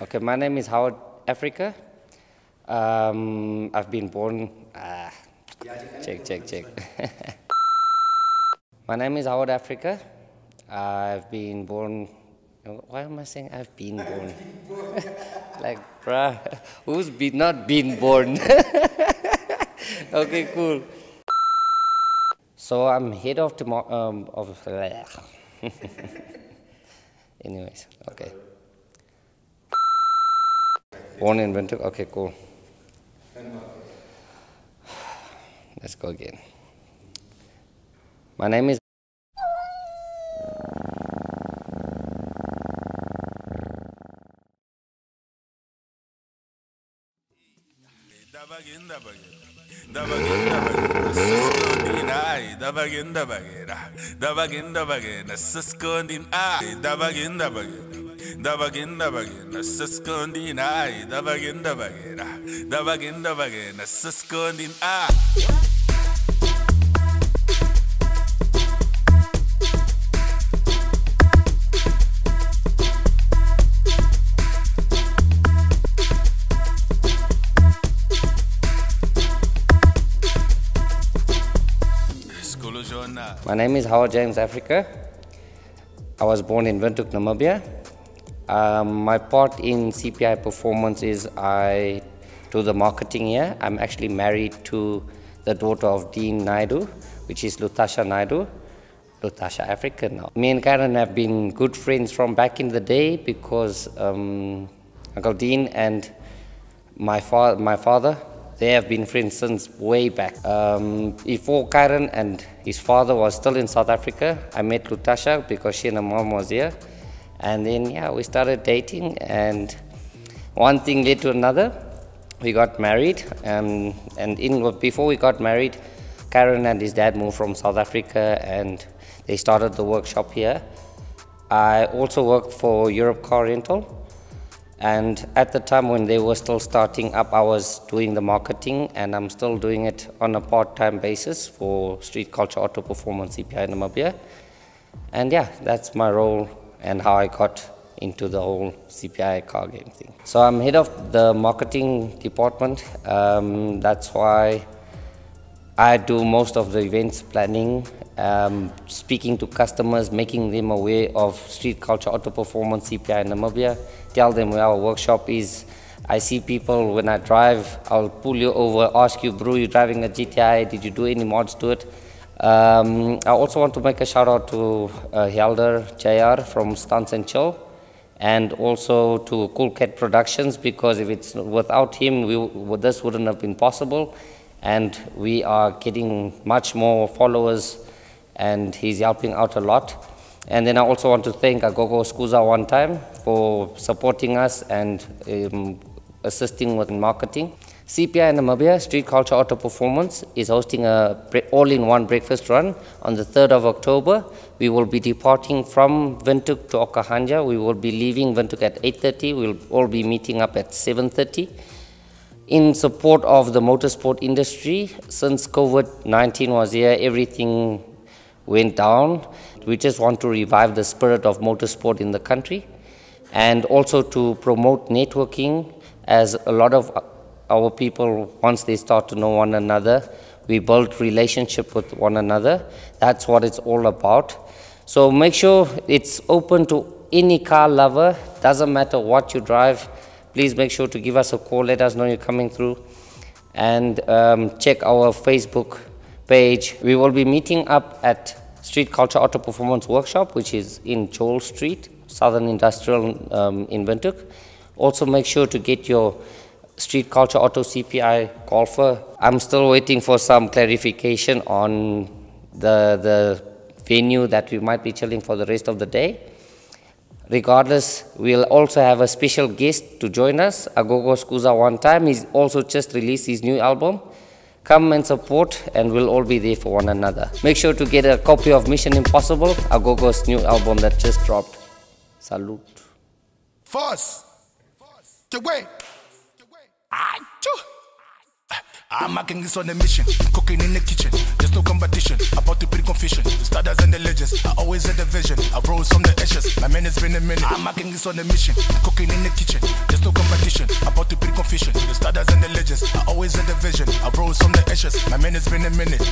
Okay, my name is Howard Africa. Um, I've been born. Ah, check, check, check. my name is Howard Africa. I've been born. Why am I saying I've been born? like, bruh, who's been not been born? okay, cool. So I'm head of tomorrow. Um, of. Anyways, okay. Born in. Okay, cool. Let's go again. My name is. Ay. Dabagin, dabagin. Dabagin, dabagin. Suskondin, ay. Skolo Jona. My name is Howard James Africa. I was born in Windhoek, Namibia. Um, my part in CPI performance is I do the marketing here. I'm actually married to the daughter of Dean Naidu, which is Lutasha Naidu. Lutasha Africa now. Me and Karen have been good friends from back in the day because um, Uncle Dean and my, fa- my father, they have been friends since way back. Um, before Karen and his father was still in South Africa, I met Lutasha because she and her mom was here. And then, yeah, we started dating and one thing led to another. We got married and, and in, before we got married, Karen and his dad moved from South Africa and they started the workshop here. I also worked for Europcar Rental. And at the time when they were still starting up, I was doing the marketing and I'm still doing it on a part time basis for Street Culture Auto Performance CPI Namibia. And yeah, that's my role and how I got into the whole CPI car game thing. So I'm head of the marketing department. Um, that's why I do most of the events planning, um, speaking to customers, making them aware of street culture, auto performance, CPI in Namibia, tell them where our workshop is. I see people when I drive, I'll pull you over, ask you, bro, you're driving a GTI, did you do any mods to it? Um, I also want to make a shout out to uh, Helder JR from Stunts and Chill and also to Coolcat Productions because if it's without him, we, this wouldn't have been possible. And we are getting much more followers, and he's helping out a lot. And then I also want to thank Agogo Skuza one time for supporting us and um, assisting with marketing. CPI Namibia, Street Culture Auto Performance, is hosting a all-in-one breakfast run on the 3rd of October. We will be departing from Windhoek to Okahandja. We will be leaving Windhoek at 8.30. We'll all be meeting up at 7.30. In support of the motorsport industry, since COVID-19 was here, everything went down. We just want to revive the spirit of motorsport in the country and also to promote networking as a lot of our people, once they start to know one another, we build relationship with one another. That's what it's all about. So make sure it's open to any car lover, doesn't matter what you drive. Please make sure to give us a call, let us know you're coming through. And um, check our Facebook page. We will be meeting up at Street Culture Auto Performance Workshop, which is in Joel Street, Southern Industrial um, in Windhoek. Also make sure to get your Street Culture Auto CPI golfer. I'm still waiting for some clarification on the, the venue that we might be chilling for the rest of the day. Regardless, we'll also have a special guest to join us, Agogo Skuza one time. He's also just released his new album. Come and support and we'll all be there for one another. Make sure to get a copy of Mission Impossible, Agogo's new album that just dropped. Salute. Force. Get away. I'm making this on a mission. Cooking in the kitchen. There's no competition. About to pre confession. The stardust and the legends. I always had a vision. I rose from the ashes. My man has been a minute. I'm marking this on a mission. Cooking in the kitchen. There's no competition. About to pre confession. The stardust and the legends. I always had a vision. I rose from the ashes. My man has been a minute.